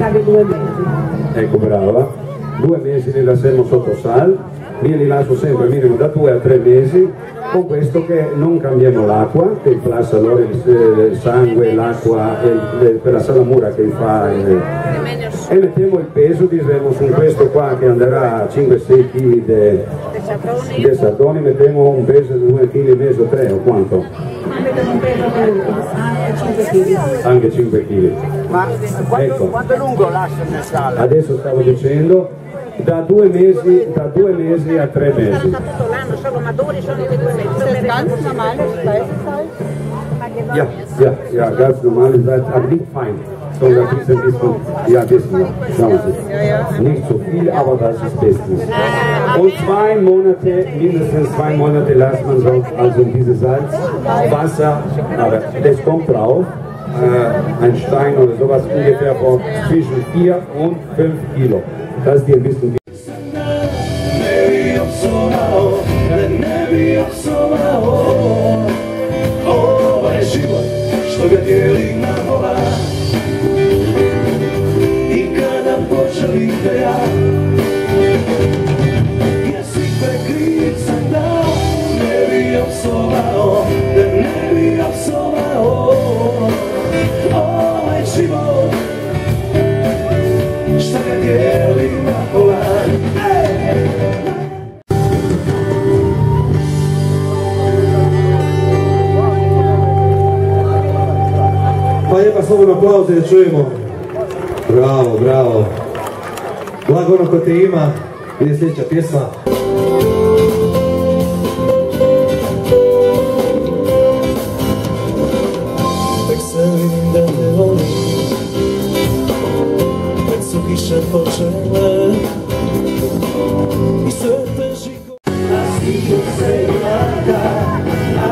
responsabile due mesi. Ecco, brava. Due mesi li lasciamo sotto sal, io li lascio sempre minimo da due a tre mesi, con questo che non cambiamo l'acqua, che passa allora il, il sangue, l'acqua e il- per la salamura che fa eh, e mettiamo il peso, diremo su questo qua che andrà a 5-6 kg di sardoni, mettiamo un peso di 2 kg e mezzo, 3 o quanto? anche 5 kg? Ma quanto, ecco. quanto lungo lascia il sala? Adesso stavo dicendo da due mesi, da due mesi a tre mesi. Ja, ja, ja, ganz normal, ihr seid am Link fein. Sondern ein bisschen, bisschen, ja, bisschen, schauen Sie. Nicht so viel, aber das ist bestens. Und zwei Monate, mindestens zwei Monate lässt man so, also diese Salz, Wasser, aber das kommt drauf. Äh, ein Stein oder sowas ungefähr von zwischen 4 und 5 Kilo. Das ist dir ein bisschen Ne bi opsovao, da ne bi opsovao Ovaj aplauze da čujemo. Bravo, bravo. Blago ono ko te ima. Ide sljedeća pjesma. Tek se vidim da te volim Tek su kiše počele I sve teži ko A stigo se nada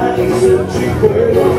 Ay, se očicuelo Ay,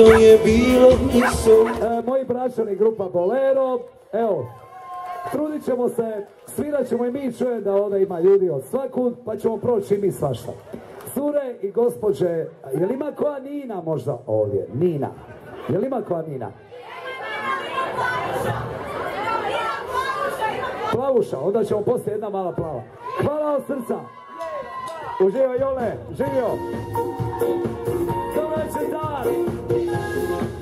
To je bilo nisu E, moji braćani grupa Bolero, evo, trudit ćemo se, svirat ćemo i mi čuje da ovdje ima ljudi od svakud, pa ćemo proći mi svašta. Cure i gospođe, je li ima koja Nina možda ovdje? Nina. Je li ima koja Nina? Plavuša, onda ćemo poslije jedna mala plava. Hvala od srca. Uživaj Jole, živio. Dobro večer,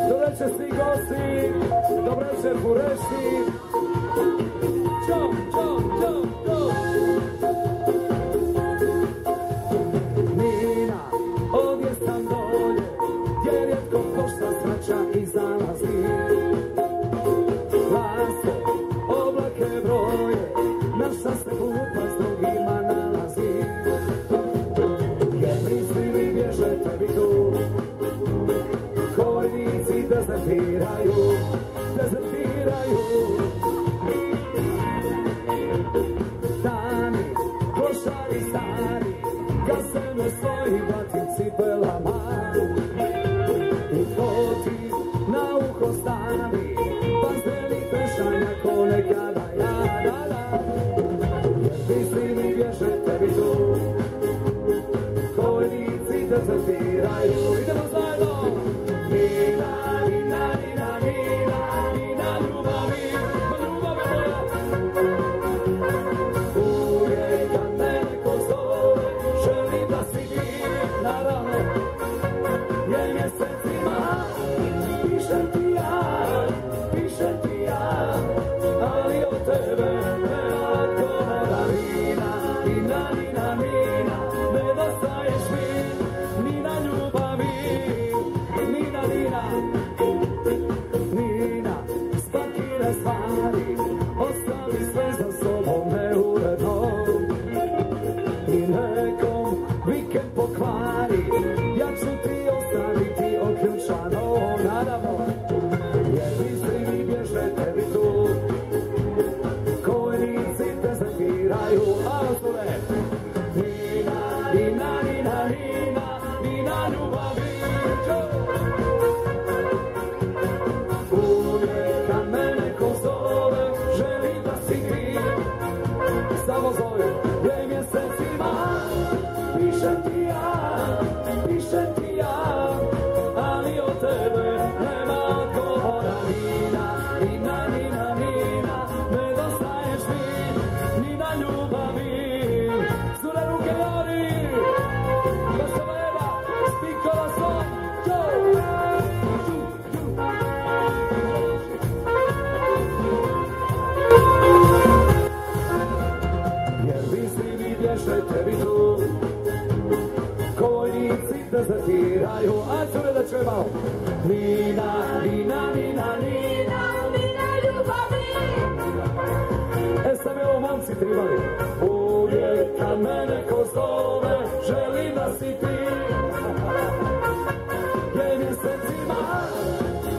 Dovrebbe essere sti costi, dovrebbe essere puresti. Ciao! Oh my God.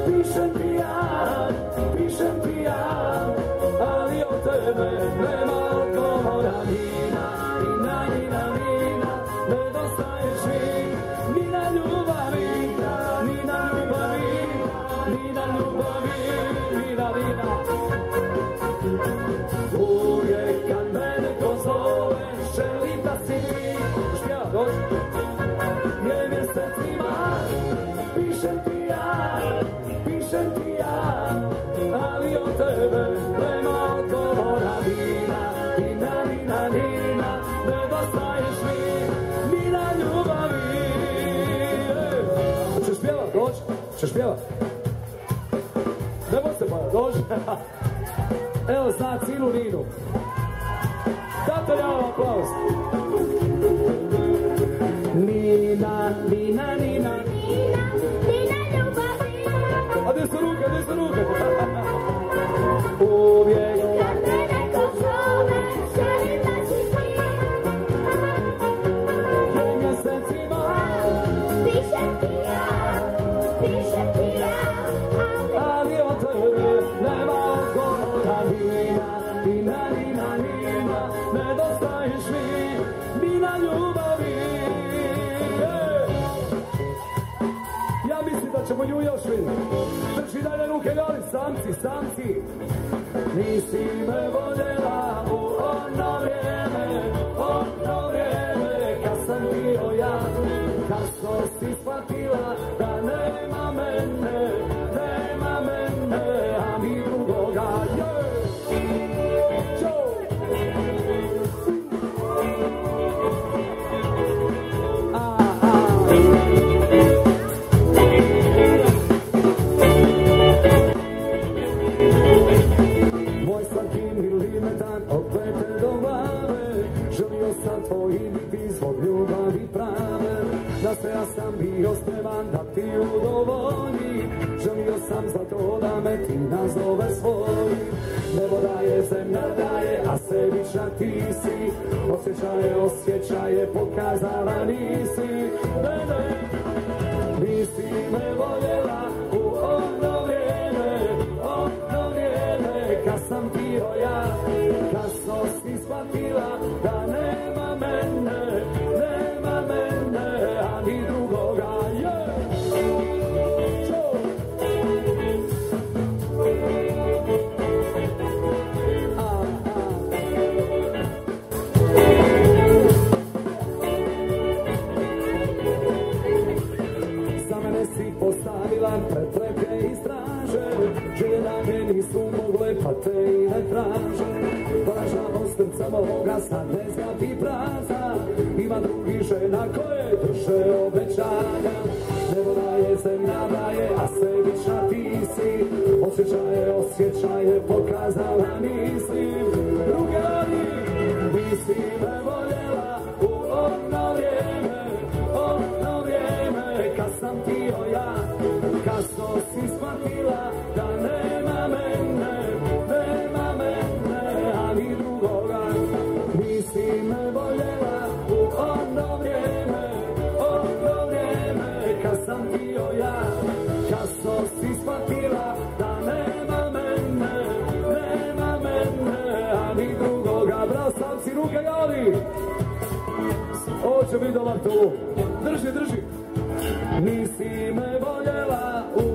Pišem pijan, pišem pijan, ali od tebe nema dođi. Češ pjevat? Nemoj se bojati, dođi. Evo zna Cilu Ninu. Dajte li ovo aplauz? Nina, Nina, Nina. Nina, Nina ljubav. A gdje su ruke, gdje su ruke? ćemo nju još vidjeti. Drži dalje ruke goli, samci, samci. Nisi me voljela u ono vrijeme, ono vrijeme, kad sam bio ja, kad sam si shvatila da Da se ja sam bio spreman da ti udovolji Želio sam za to da me ti nazove svoj. Nebo daje, zemlja daje, a sebična ti si. Osjećaje, osjećaje, pokazala nisi. Bebe, nisi me te i ne traže Plaža od srca moga sad ne zgapi praza. Ima drugi žena koje drže obećanja. Nebo daje zemlja daje, a sebična ti si? Osjećaje, osjećaje pokazala mislim Druge radi, nisi me voljela u ono vrijeme Ono vrijeme. Kad sam ti ja Kasno si shvatila da Ovo će biti dobar tu. Drži, drži. Nisi me voljela u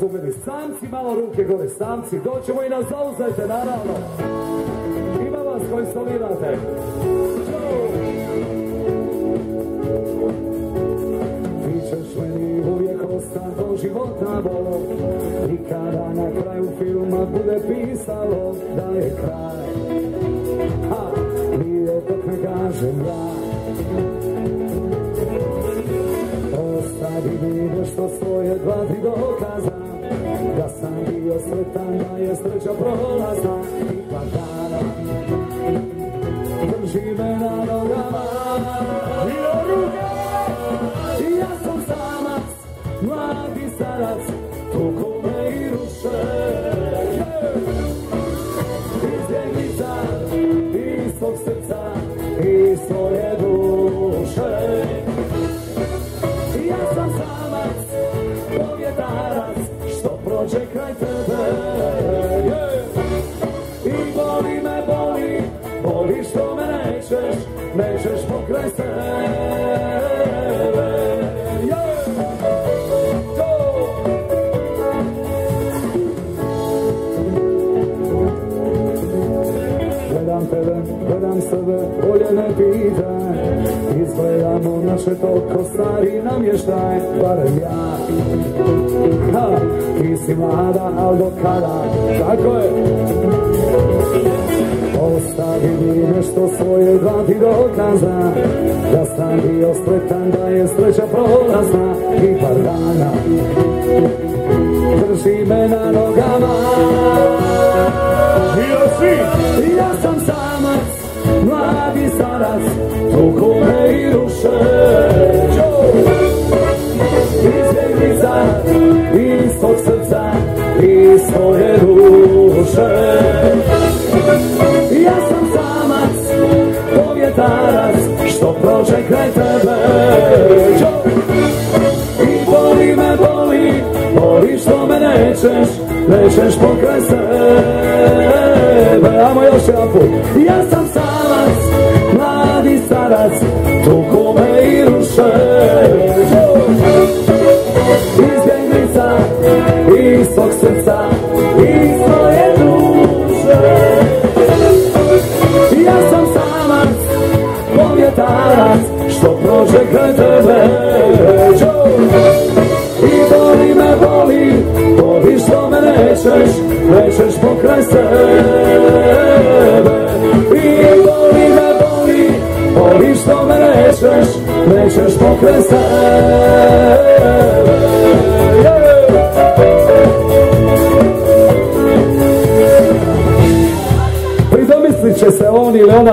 razumjeli. Samci malo ruke gore, samci. Doćemo i na zauzete, naravno. Ima vas koji solirate. Ti ćeš meni uvijek ostat do života bolo I kada na kraju filma bude pisalo da je kraj Ha, nije dok ne kažem ja Ostavi mi nešto svoje dva, tri dokaza sam bio sretan, da je sreća prolazna. Ipak dana. Drži me na nogama Izgledamo naše toko stari namještaj, barem ja. Ha, ti si mlada, al do kada, tako je Ostavi mi nešto svoje, dva ti dokaza Da sam bio sretan, da je sreća prolazna. I par dana Drži me na nogama. Ja sam samac, mladi starac, tuku me i ruše. Izbjeglica iz srca i svoje duše. Kraj tebe. I boli me, boli, boli što me nećeš, nećeš pokraj sebe. Ajmo još jedan. Ja sam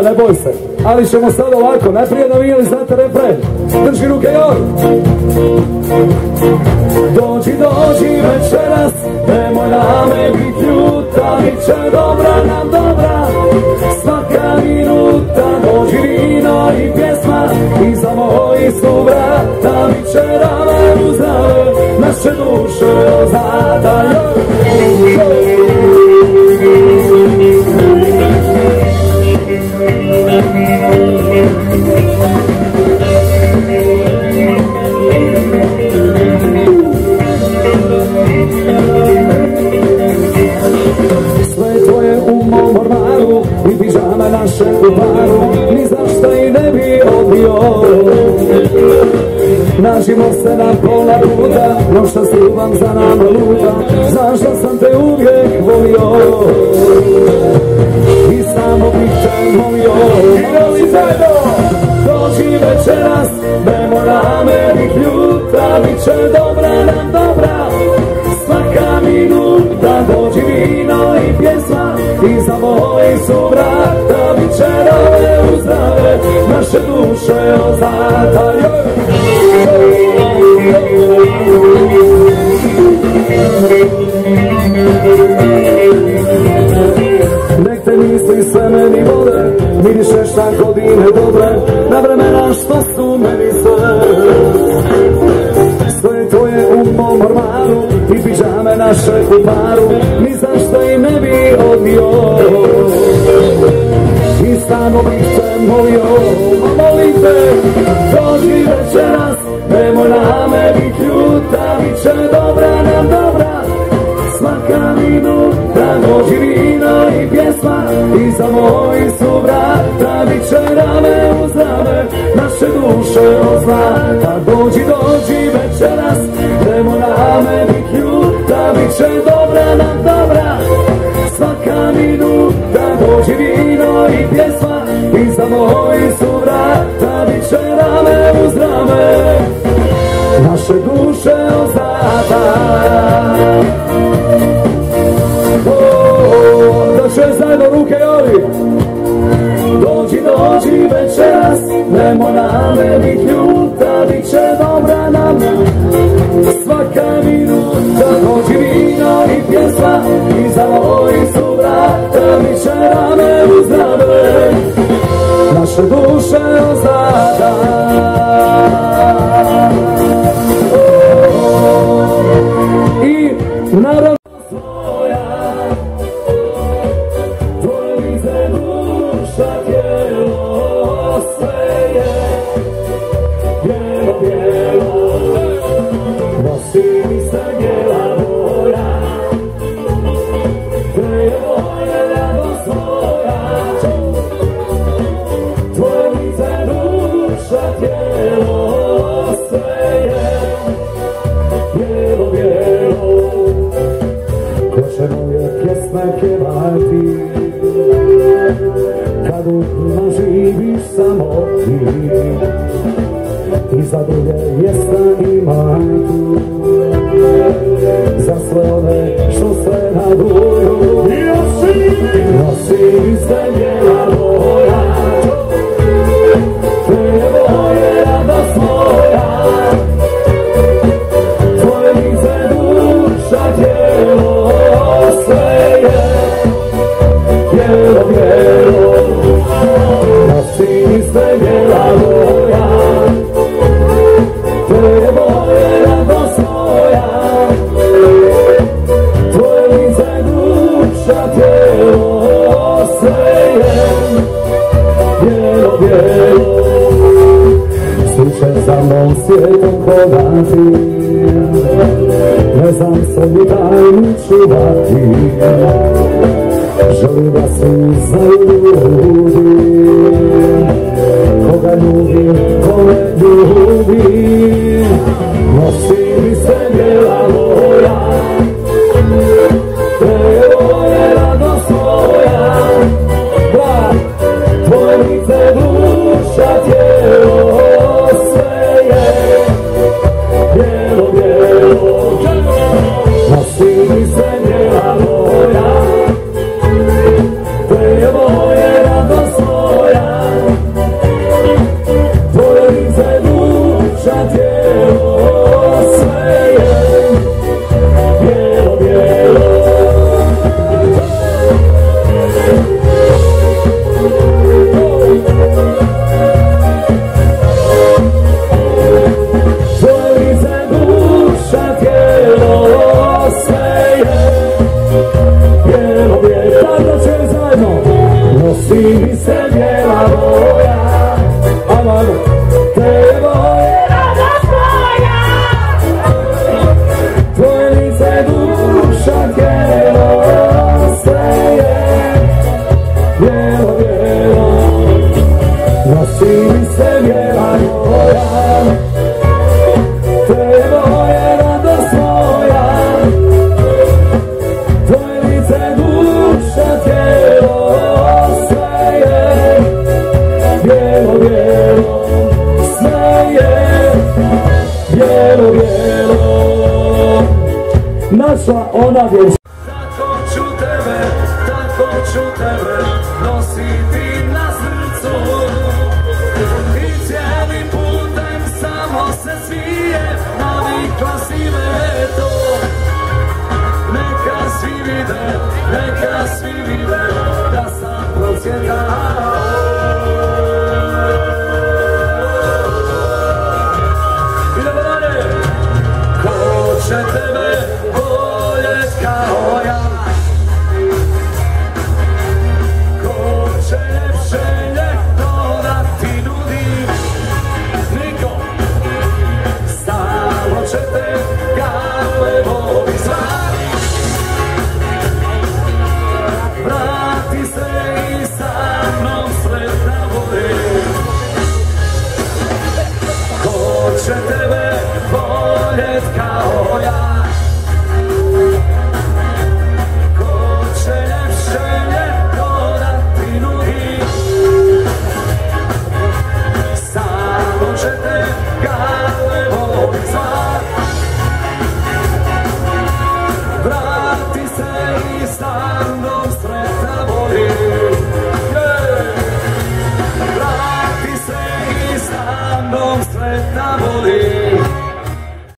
ne boj se. Ali ćemo sad ovako, najprije da vidjeli znate refren. Drži ruke joj! Dođi, dođi večeras, nemoj na me bit ljuta, bit će dobra nam dobra, svaka minuta dođi vino i pjesma Iza mojih su vrata bit će rame uzdrave Naše duše ozadaju Sve naše u paru Ni zašto i ne bi odbio. Nađimo se na pola puta Nošta s ljubav za nama luta Zašto sam te uvijek volio. I samo bih te molio Idemo zajedno! Dođi večeras Ne mora me bit ljuta Bit će dobra nam dobra. Svaka minuta dođi vino i pjesma Iza moji su vrata Bit će rove uzdrave Naše duše ozataju Nek te misli sve meni vode Mirišeš na godine dobre Na vremena što su meni sve. Sve tvoje u mom ormaru I pižame naše u paru Ni zašto i ne bi odbio I bih te molio Ma molim te Dođi večeras Nemoj na me bit ljuta Bit će dobra nam dobra. Svaka minuta dođi vino i pjesma Iza moji su vrata Bit će rame uz rame. Naše duše od zlata Dođi, dođi večeras Nemo na me bit ljuta Bit će dobra nam dobra. Svaka minuta dođi vino i pjesma Iza moji su vrata Bit će rame uz rame. Naše duše od zlata da će zajedno ruke ovi. Dođi, dođi večeras Nemo na me bit ljuta Bit će dobra nam. Svaka minuta Dođi vino i pjesma Iza moji su vrata Bit će rame uz rame Naše duše ozada I što se naduju Nosi se njena boja. Te je radost moja Tvoje lice duša tijelo sve je bijelo Želim da znaju ona vjeruje. Tako ću tebe, tako ću tebe nositi na srcu. I cijeli putem samo se smije, navikla si me to. Neka svi vide, neka svi vide da sam procjetala.